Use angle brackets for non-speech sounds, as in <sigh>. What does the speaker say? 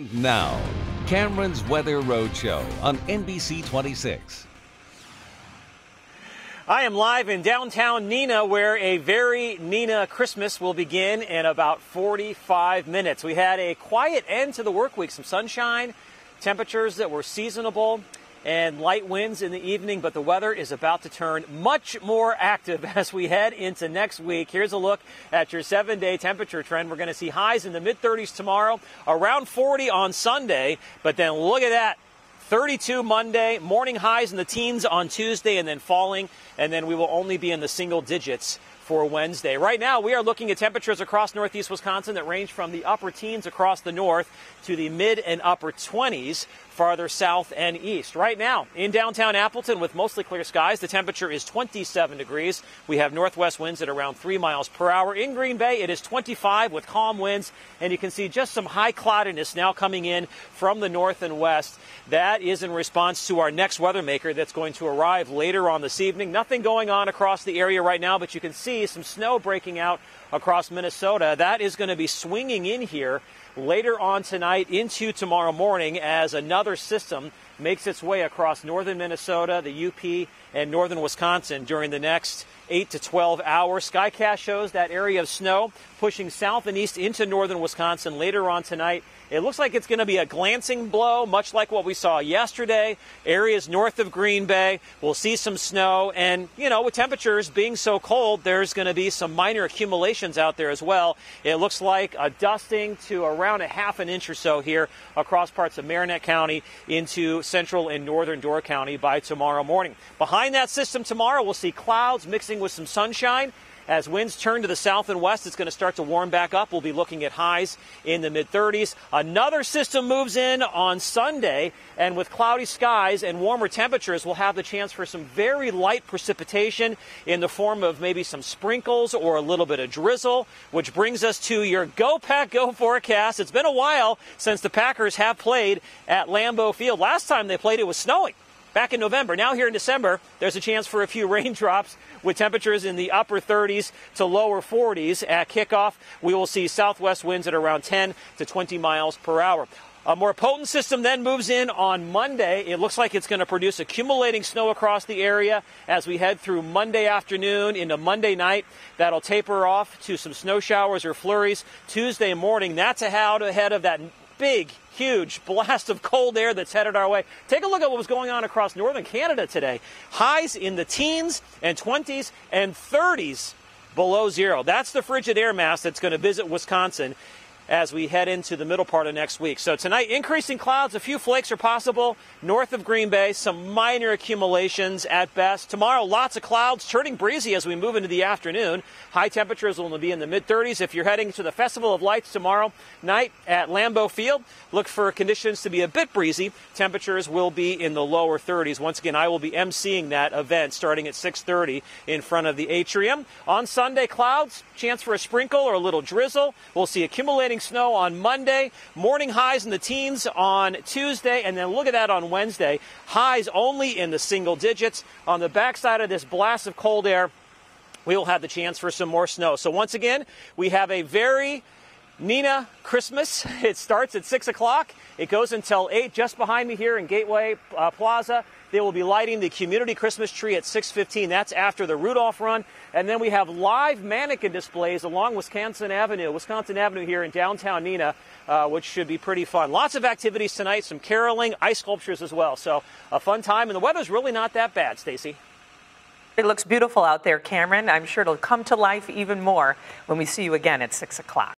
And now, Cameron's Weather Roadshow on NBC 26. I am live in downtown Neenah, where a very Neenah Christmas will begin in about 45 minutes. We had a quiet end to the work week, some sunshine, temperatures that were seasonable and light winds in the evening, but the weather is about to turn much more active <laughs> as we head into next week. Here's a look at your seven day temperature trend. We're going to see highs in the mid 30s tomorrow, around 40 on Sunday, but then look at that. 32 Monday, morning highs in the teens on Tuesday, and then falling, and then we will only be in the single digits for Wednesday. Right now, we are looking at temperatures across northeast Wisconsin that range from the upper teens across the north to the mid and upper 20s farther south and east. Right now, in downtown Appleton with mostly clear skies, the temperature is 27 degrees. We have northwest winds at around 3 miles per hour. In Green Bay, it is 25 with calm winds, and you can see just some high cloudiness now coming in from the north and west. That is in response to our next weather maker that's going to arrive later on this evening. Nothing going on across the area right now, but you can see some snow breaking out across Minnesota. That is going to be swinging in here later on tonight into tomorrow morning as another system makes its way across northern Minnesota, the UP, and northern Wisconsin during the next 8 to 12 hours. Skycast shows that area of snow pushing south and east into northern Wisconsin later on tonight. It looks like it's going to be a glancing blow, much like what we saw yesterday. Areas north of Green Bay will see some snow, and you know, with temperatures being so cold, there's going to be some minor accumulations out there as well. It looks like a dusting to around a half an inch or so here across parts of Marinette County into central and northern Door County by tomorrow morning. Behind that system tomorrow, we'll see clouds mixing with some sunshine. As winds turn to the south and west, it's going to start to warm back up. We'll be looking at highs in the mid 30s. Another system moves in on Sunday, and with cloudy skies and warmer temperatures, we'll have the chance for some very light precipitation in the form of maybe some sprinkles or a little bit of drizzle, which brings us to your Go Pack Go forecast. It's been a while since the Packers have played at Lambeau Field. Last time they played, it was snowing back in November. Now, here in December, there's a chance for a few <laughs> raindrops with temperatures in the upper 30s to lower 40s. At kickoff, we will see southwest winds at around 10 to 20 miles per hour. A more potent system then moves in on Monday. It looks like it's going to produce accumulating snow across the area as we head through Monday afternoon into Monday night. That'll taper off to some snow showers or flurries Tuesday morning. That's a how to ahead of that big, huge blast of cold air that's headed our way. Take a look at what was going on across northern Canada today. Highs in the teens and 20s and 30s below zero. That's the frigid air mass that's going to visit Wisconsin as we head into the middle part of next week. So tonight, increasing clouds, a few flakes are possible north of Green Bay, some minor accumulations at best. Tomorrow, lots of clouds, turning breezy as we move into the afternoon. High temperatures will be in the mid 30s. If you're heading to the Festival of Lights tomorrow night at Lambeau Field, look for conditions to be a bit breezy. Temperatures will be in the lower 30s. Once again, I will be emceeing that event starting at 6:30 in front of the atrium. On Sunday, clouds, chance for a sprinkle or a little drizzle. We'll see accumulating snow on Monday, morning highs in the teens on Tuesday, and then look at that on Wednesday. Highs only in the single digits. On the backside of this blast of cold air, we will have the chance for some more snow. So once again, we have a very Neenah Christmas. <laughs> It starts at 6 o'clock. It goes until 8 just behind me here in Gateway uh, Plaza. They will be lighting the community Christmas tree at 6:15. That's after the Rudolph run, and then we have live mannequin displays along Wisconsin Avenue, Wisconsin Avenue here in downtown Neenah, uh, which should be pretty fun. Lots of activities tonight, some caroling, ice sculptures as well. So a fun time, and the weather's really not that bad, Stacy. It looks beautiful out there, Cameron. I'm sure it'll come to life even more when we see you again at 6 o'clock.